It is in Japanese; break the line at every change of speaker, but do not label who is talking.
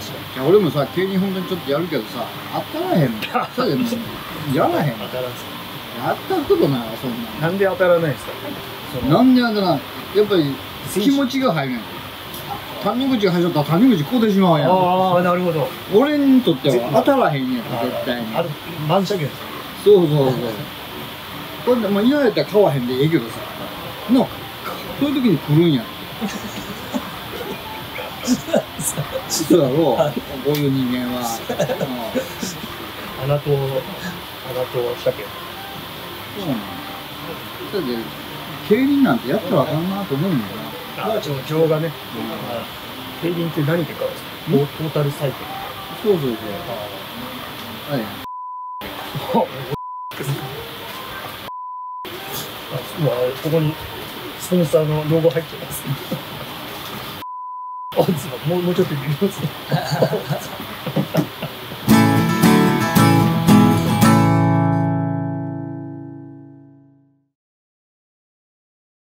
さ競輪本当にちょっとやるけどさ当たらへんの それでもうやらへん。
当たらんす
やったことないわそんな。
なんで当たらないんですか？
なんでやだなやっぱり気持ちが入るんや谷口が入っちゃったら谷口こうてしまうやん。
ああなるほど。
俺にとっては当たらへんやん絶対に。
ある万車券です。
そうそうそうこれでも嫌やったら買わへんでええけどさ。のそういう時に来るんやそうだろうこうい。う人間は、うん
穴と穴と車券
そうなんそれで競輪なんてやったらあかんなと思うんだよな。
あ情情がね。競輪って何で買うんですかトータルサイクル。
そうそうそう。あれや
あ今ここにスポンサーのロゴ入ってますもうちょっと見ます。